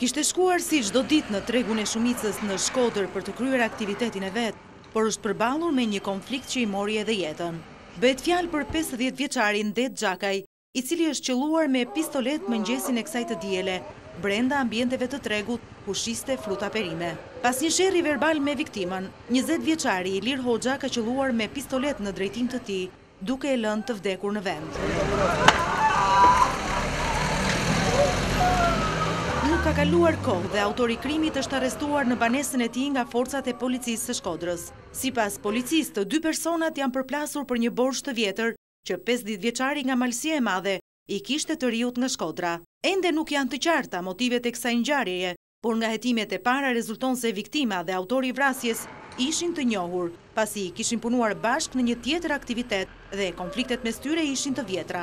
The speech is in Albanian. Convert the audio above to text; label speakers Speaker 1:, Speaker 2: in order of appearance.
Speaker 1: Kishte shkuar si çdo ditë në tregun e shumicës në Shkodër për të kryer aktivitetin e vet, por është përballur me një konflikt që i mori edhe jetën. Bëhet fjalë për pesëdhjetë vjeçarin Dedë Xhakaj, i cili është qëlluar me pistoletë mëngjesin e kësaj të diele, brenda ambienteve të tregut ku shiste fruta perime. Pas një sherri verbal me viktimën, njëzet vjeçari Ilir Hoxha ka qëlluar me pistoletë në drejtim të tij, duke e lënë të vdekur në vend. Nuk ka kaluar kohë dhe autori i krimit është arrestuar në banesën e tij nga forcat e Policisë së Shkodrës. Sipas Policisë, të dy personat janë përplasur për një borxh të vjetër që pesëdhjetë vjeçari nga Malësia e Madhe i kishte të riut nga Shkodra. Ende nuk janë të qarta motivet e kësaj ngjarjeje, Por nga hetimet e para rezulton se viktima dhe autori i vrasjes ishin të njohur, pasi kishin punuar bashkë në një tjetër aktivitet dhe konfliktet mes tyre ishin të vjetra.